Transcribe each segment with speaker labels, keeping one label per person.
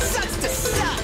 Speaker 1: Sucks to suck!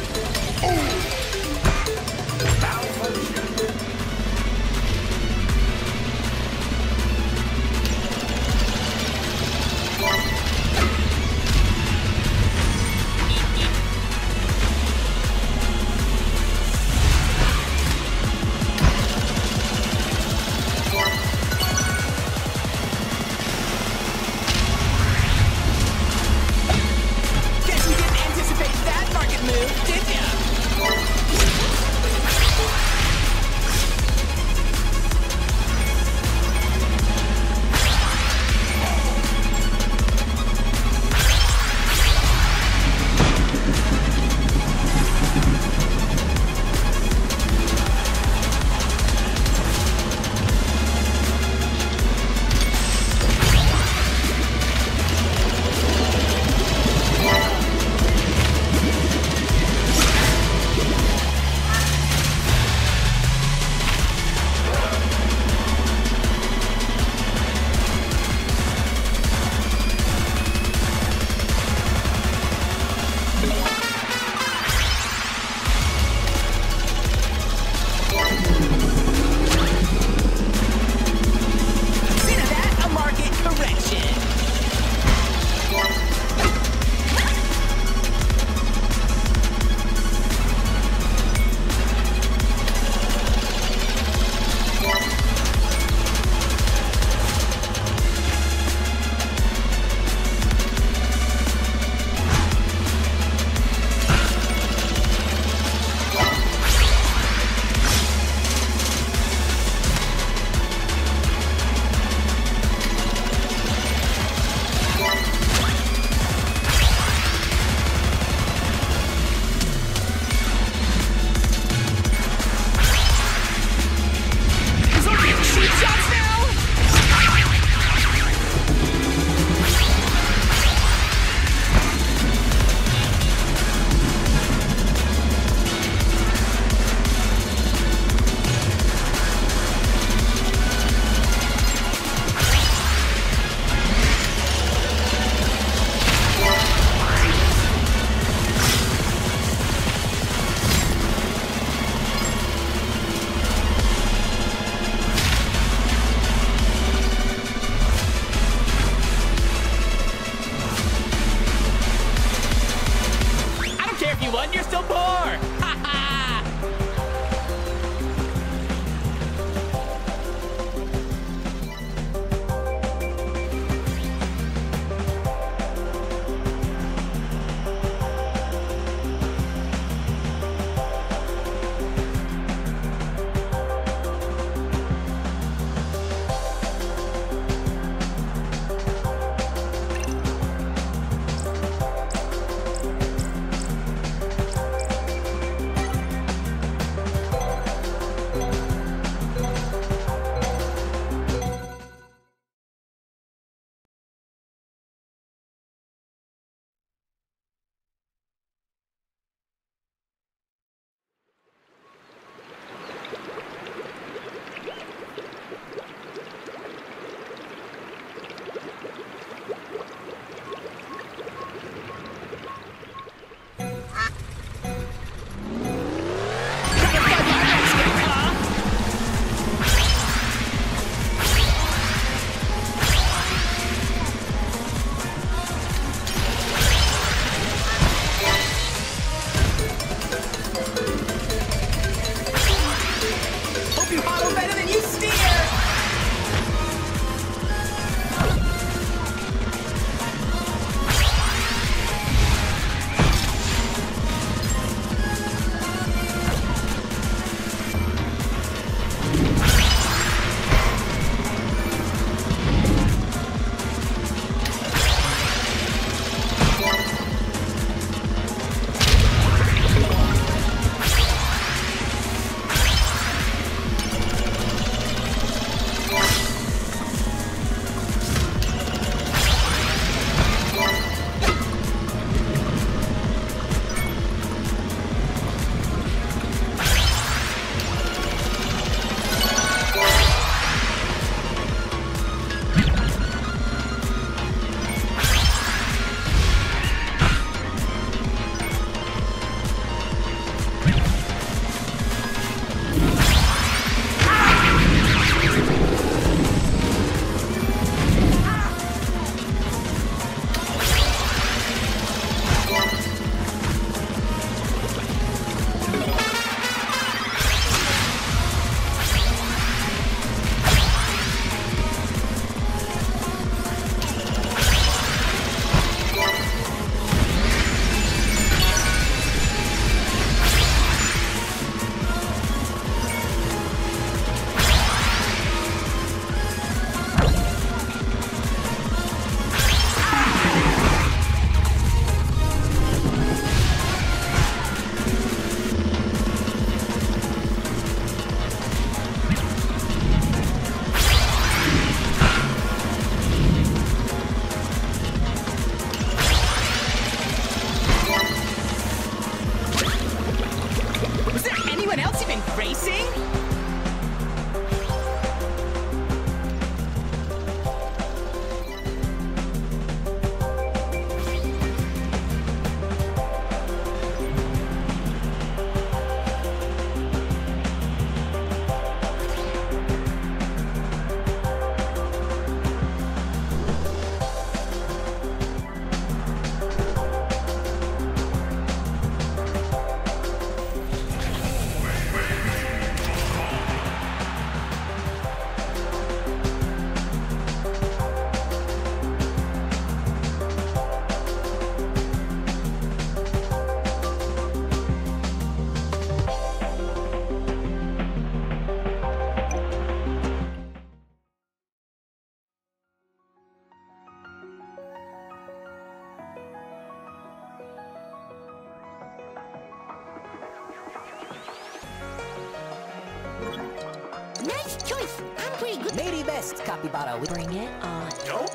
Speaker 2: Lady best, Capybara.
Speaker 3: Bring it on.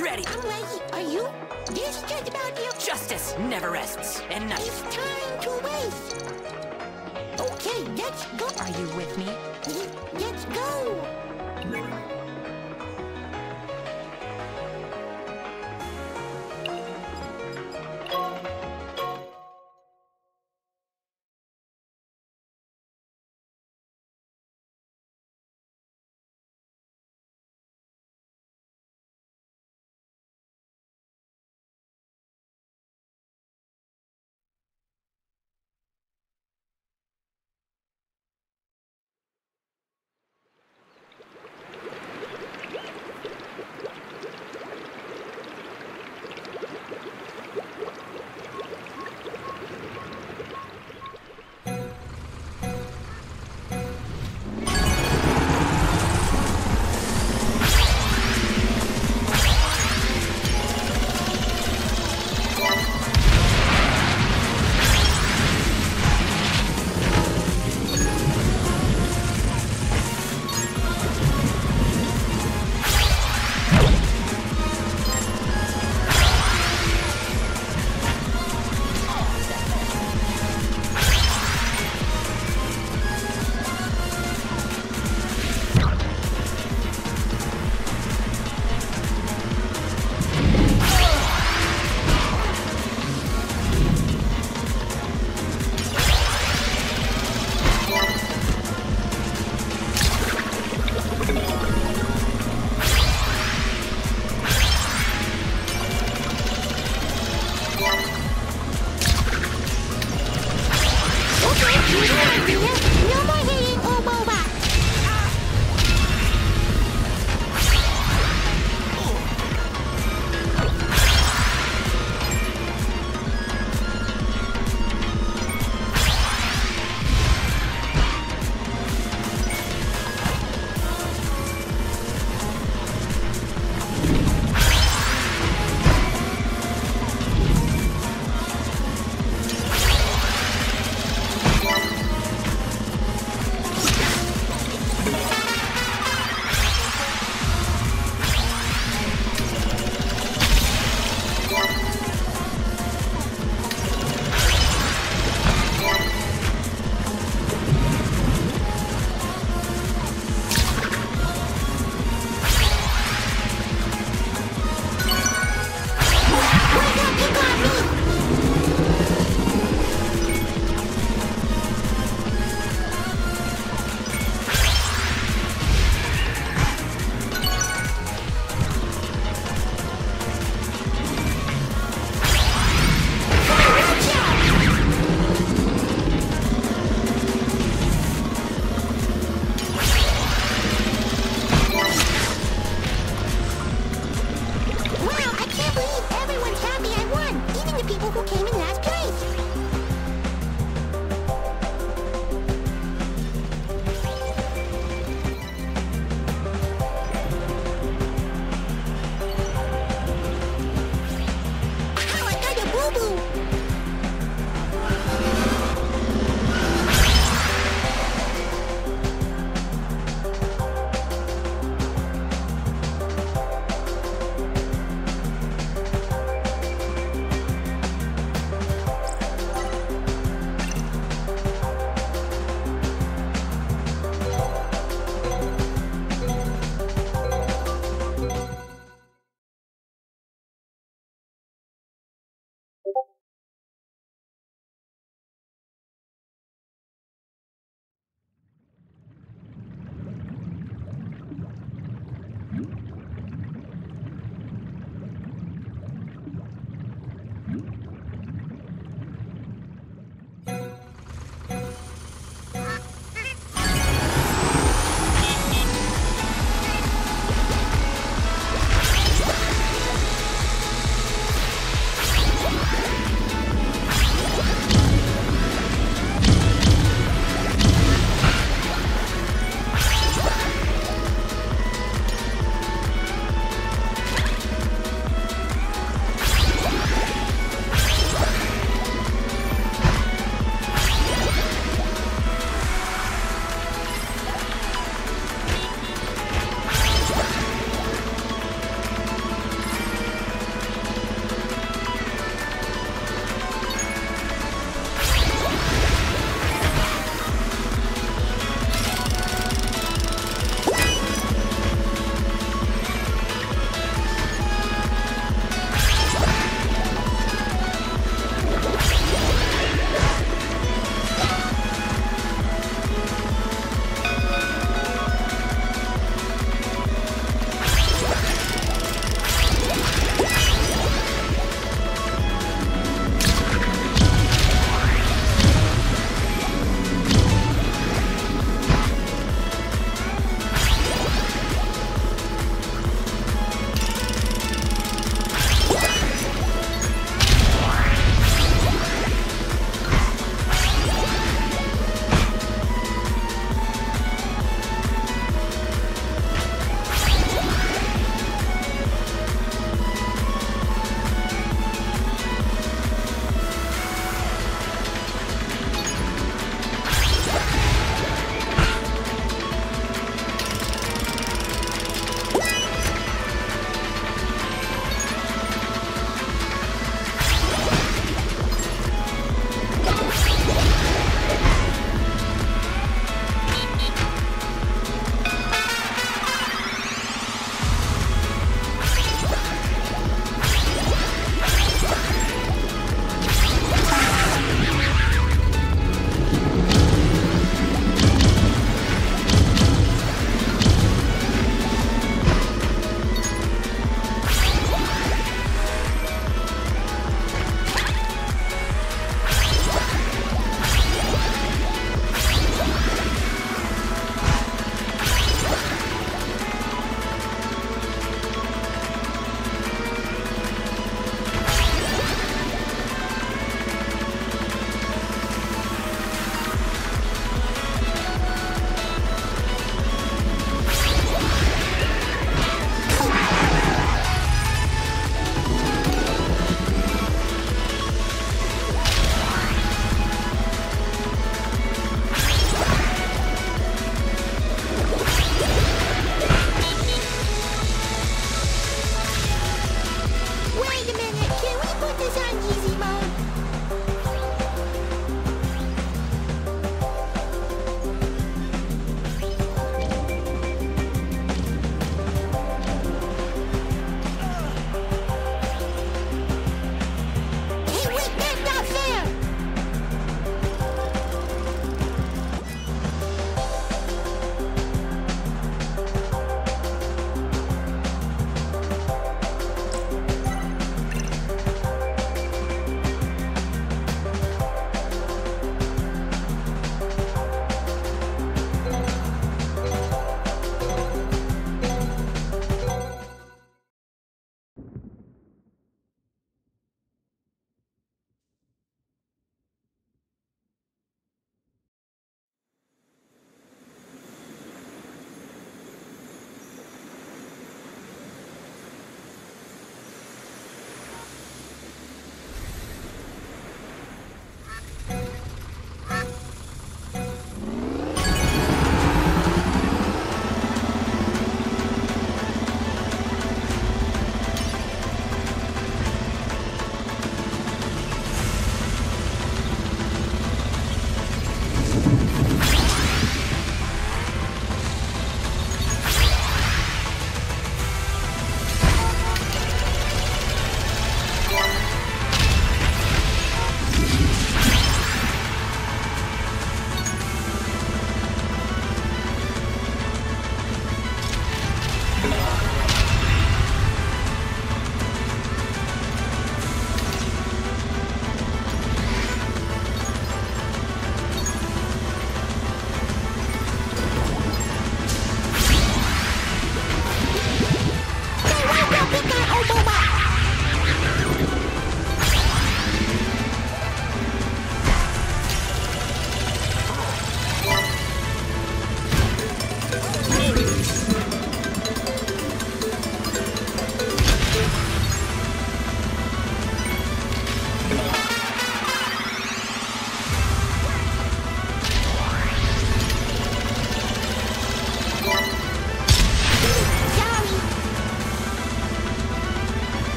Speaker 1: Ready.
Speaker 4: I'm ready. Are you? This just about you.
Speaker 1: Justice never rests. And night.
Speaker 4: It's time to waste. Okay, let's go.
Speaker 3: Are you with me?
Speaker 4: Let's go.